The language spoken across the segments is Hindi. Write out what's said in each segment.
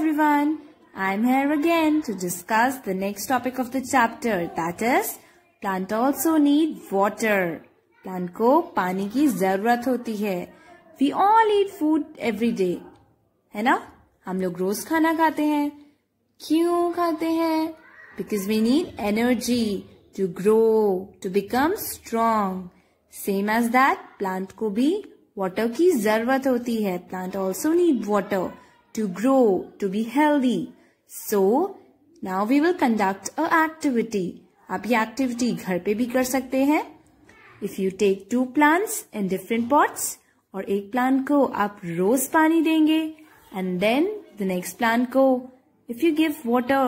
everyone. I'm here again to discuss the next topic of the chapter that is plant also need water. Plant को पानी की जरूरत होती है We all eat food every day. है ना हम लोग रोज खाना खाते हैं क्यों खाते हैं Because we need energy to grow, to become strong. Same as that, plant को भी water की जरूरत होती है Plant also need water To grow, to be healthy. So, now we will conduct a activity. आप ये activity घर पे भी कर सकते हैं If you take two plants in different pots और एक plant को आप रोज पानी देंगे and then the next plant को if you give water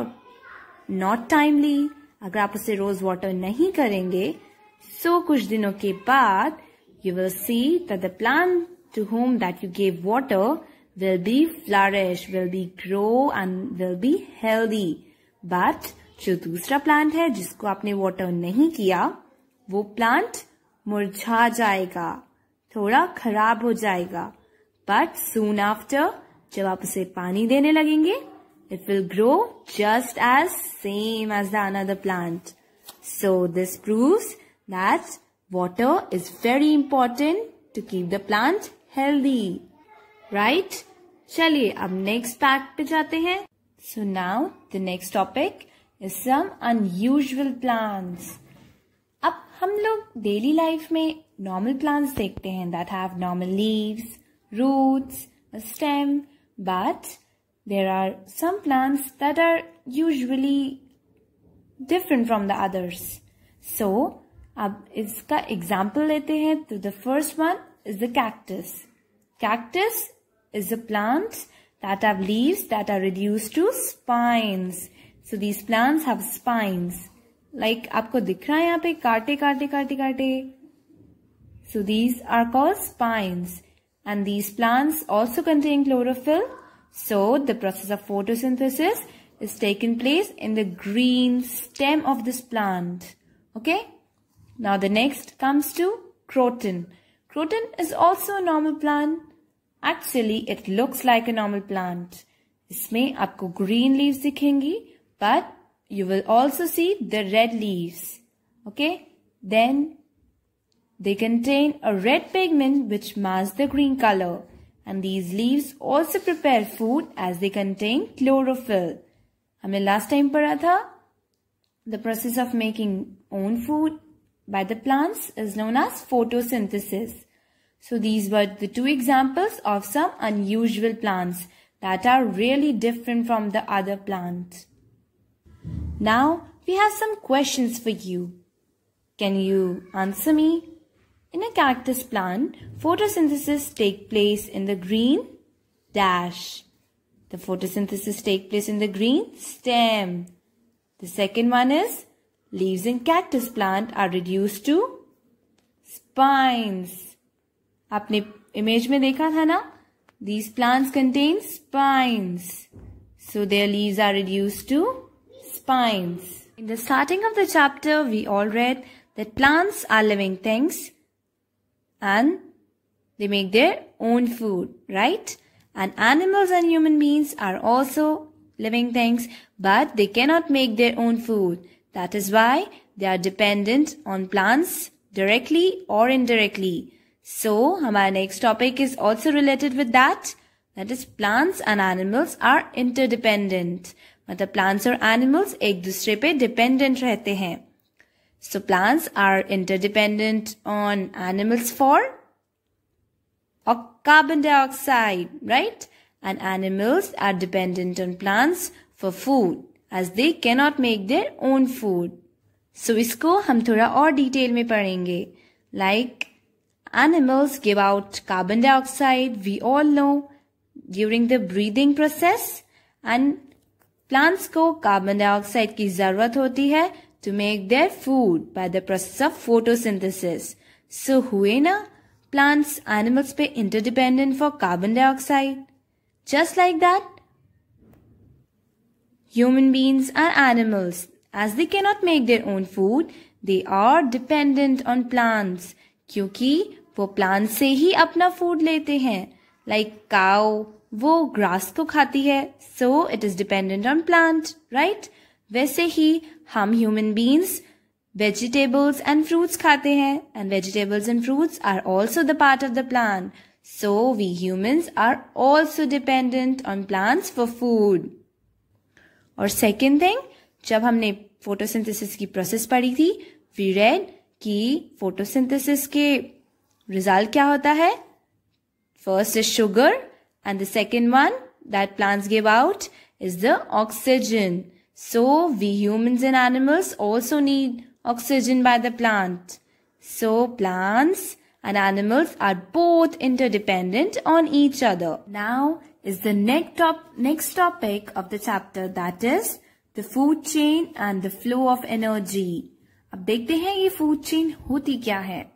not timely अगर आप उसे रोज वाटर नहीं करेंगे so कुछ दिनों के बाद you will see that the plant to whom that you gave water will be flourish, will be grow and will be healthy. But जो दूसरा प्लांट है जिसको आपने वाटर नहीं किया वो प्लांट मुरझा जाएगा थोड़ा खराब हो जाएगा बट सून आफ्टर जब आप उसे पानी देने लगेंगे it will grow just as same as the another plant so this proves that water is very important to keep the plant healthy. Right चलिए अब नेक्स्ट पैक पे जाते हैं। So now the next topic is some unusual plants अब हम लोग डेली लाइफ में नॉर्मल प्लांट्स देखते हैं that have normal leaves roots stem but there are some plants that are usually different from the others so अब इसका एग्ज़ाम्पल लेते हैं। तो the first one is the cactus cactus is a plant that have leaves that are reduced to spines. So these plants have spines. Like आपको दिख रहा है यहाँ पे काटे काटे काटे काटे. So these are called spines. And these plants also contain chlorophyll. So the process of photosynthesis is taken place in the green stem of this plant. Okay. Now the next comes to croton. Croton is also a normal plant Actually it looks like a normal plant इसमें आपको ग्रीन लीव्स दिखेंगी but you will also see the red leaves okay then they contain a red pigment which masks the green color and these leaves also prepare food as they contain chlorophyll. हमने last time पढ़ा था the process of making own food by the plants is known as photosynthesis. So these were the two examples of some unusual plants that are really different from the other plants. Now we have some questions for you. Can you answer me? In a cactus plant, photosynthesis take place in the green dash. The photosynthesis take place in the green stem. The second one is leaves in cactus plant are reduced to spines. आपने इमेज में देखा था ना these plants contain spines so their leaves are reduced to spines in the starting of the chapter we all read that plants are living things and they make their own food right and animals and human beings are also living things but they cannot make their own food that is why they are dependent on plants directly or indirectly so, our next topic is also related with that. That is plants and animals are interdependent. मतलब plants और animals एक दूसरे पे dependent रहते हैं. So plants are interdependent on animals for carbon dioxide, right? And animals are dependent on plants for food as they cannot make their own food. So इसको हम थोड़ा और डिटेल में पढ़ेंगे. Like Animals give out carbon dioxide, we all know, during the breathing process and plants को carbon dioxide की जरूरत होती है to make their food by the process of photosynthesis. So हुए ना plants animals पे interdependent for carbon dioxide. Just like that, human beings are animals. As they cannot make their own food, they are dependent on plants. क्योंकि वो प्लांट से ही अपना फ़ूड लेते हैं। लाइक काउ वो ग्रास को खाती है so it is dependent on plant right वैसे ही हम human beings vegetables and fruits खाते हैं and vegetables and fruits are also the part of the plant so we humans are also dependent on plants for food और सेकेंड थिंग जब हमने फोटोसिंथेसिस की प्रोसेस पढ़ी थी वी रेड कि फोटोसिंथेसिस के रिज़ल्ट क्या होता है? First is sugar and the second one that plants give out is the oxygen so we human and animals also need oxygen by the plant so plants and animals are both interdependent on each other now is the next next topic of the chapter that is the food chain and the flow of energy अब देखते हैं ये फ़ूड चेन होती क्या है।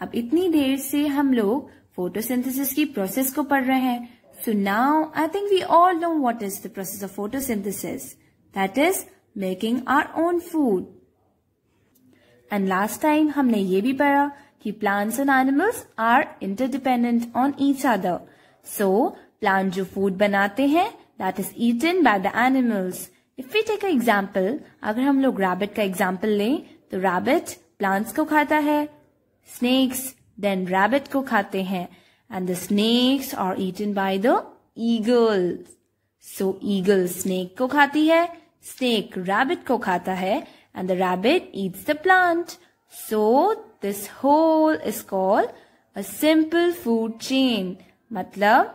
अब इतनी देर से हम लोग फोटोसिंथेसिस की प्रोसेस को पढ़ रहे हैं। So now I think we all know what is the process of photosynthesis that is making our own food and last time हमने ये भी पढ़ा कि plants and animals are interdependent on each other so plant जो फ़ूड बनाते हैं that is eaten by the animals if we take example अगर हम लोग रैबिट का एग्ज़ाम्पल लें तो रैबिट प्लांट्स को खाता है स्नेक्स देन रैबिट को खाते हैं and the snakes are eaten by the eagle so eagle snake को खाती है स्नेक रैबिट को खाता है and the rabbit eats the plant so this whole is called a simple food chain मतलब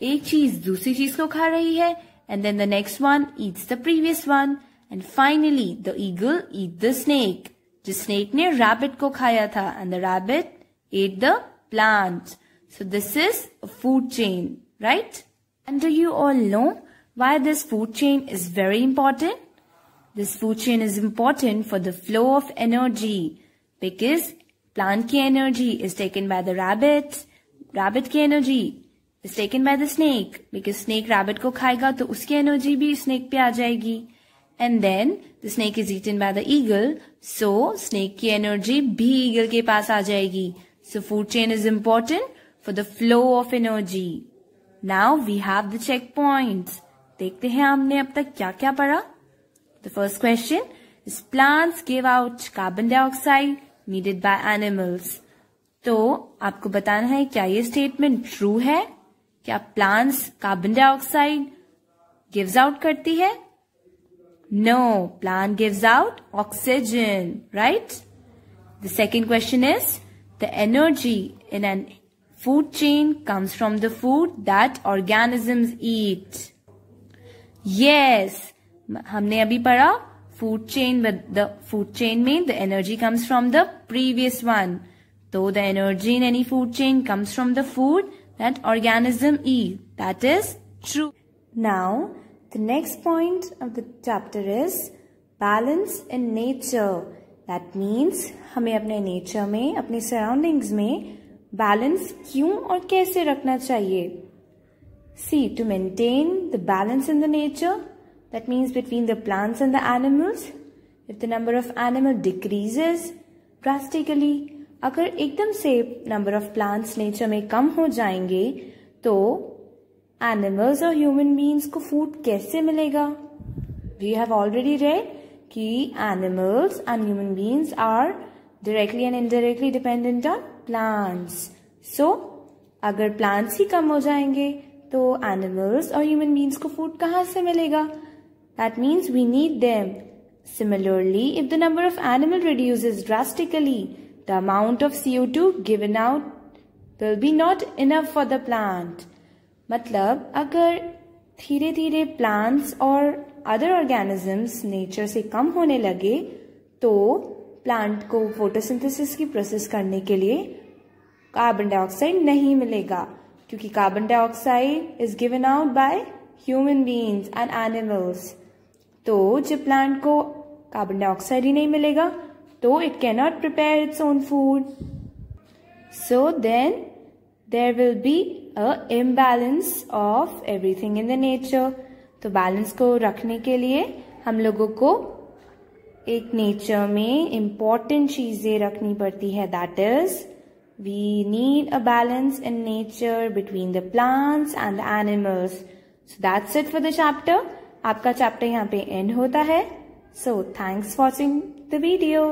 एक चीज़ दूसरी चीज़ को खा रही है and then the next one eats the previous one and finally the eagle eat the snake snake ने रैबिट को खाया था and the rabbit ate the plant so this is food chain right and do you all know why this food chain is very important this food chain is important for the flow of energy because plant की energy is taken by the rabbit rabbit की energy is taken by the snake because snake rabbit को खाएगा तो उसकी एनर्जी भी स्नेक पे आ जाएगी and then the snake is eaten by the eagle so snake की एनर्जी भी ईगल के पास आ जाएगी so food chain is important for the flow of energy now we have the checkpoint देखते हैं हमने अब तक क्या क्या पढ़ा the first question is plants give out carbon dioxide needed by animals तो आपको बताना है, क्या ये स्टेटमेंट ट्रू है? क्या plants carbon dioxide gives out करती है? No, plant gives out oxygen, right? The second question is, the energy in an food chain comes from the food that organisms eat. Yes, हमने अभी पढ़ा food chain with the food chain mean the energy comes from the previous one. So the energy in any food chain comes from the food that organism eat. That is true. Now, the next point of the chapter is balance in nature. That means हमें अपने नेचर में अपने सराउंडिंग्स में बैलेंस क्यों और कैसे रखना चाहिए see to maintain the balance in the nature that means between the plants and the animals if the number of animal decreases drastically अगर एकदम से नंबर ऑफ़ प्लांट्स नेचर में कम हो जाएँगे तो एनिमल्स और ह्यूमन बींग्स को फ़ूड कैसे मिलेगा? वी हैव ऑलरेडी रेड कि animals and human beings are directly and indirectly dependent on plants so अगर प्लांट्स ही कम हो जाएँगे तो एनिमल्स और ह्यूमन बींग्स को फ़ूड कहाँ से मिलेगा? That means we need them Similarly, if the number of animal reduces drastically, the amount of CO2 given out will be not enough for the plant. मतलब अगर धीरे धीरे प्लांट्स और अदर ऑर्गेनिजम्स नेचर से कम होने लगे तो प्लांट को फोटोसिंथेसिस की प्रोसेस करने के लिए कार्बन डाइऑक्साइड नहीं मिलेगा, क्योंकि carbon dioxide is given out by human beings and animals तो जब प्लांट को कार्बन डाइऑक्साइड ही नहीं मिलेगा तो it can not prepare its own food so then there will be a imbalance of everything in the nature तो बैलेंस को रखने के लिए हम लोगों को एक नेचर में इंपॉर्टेंट चीज़ें रखनी पड़ती है। That is we need a balance in nature between the plants and the animals so that's it for the chapter आपका चैप्टर यहाँ पे एंड होता है। So thanks for watching the video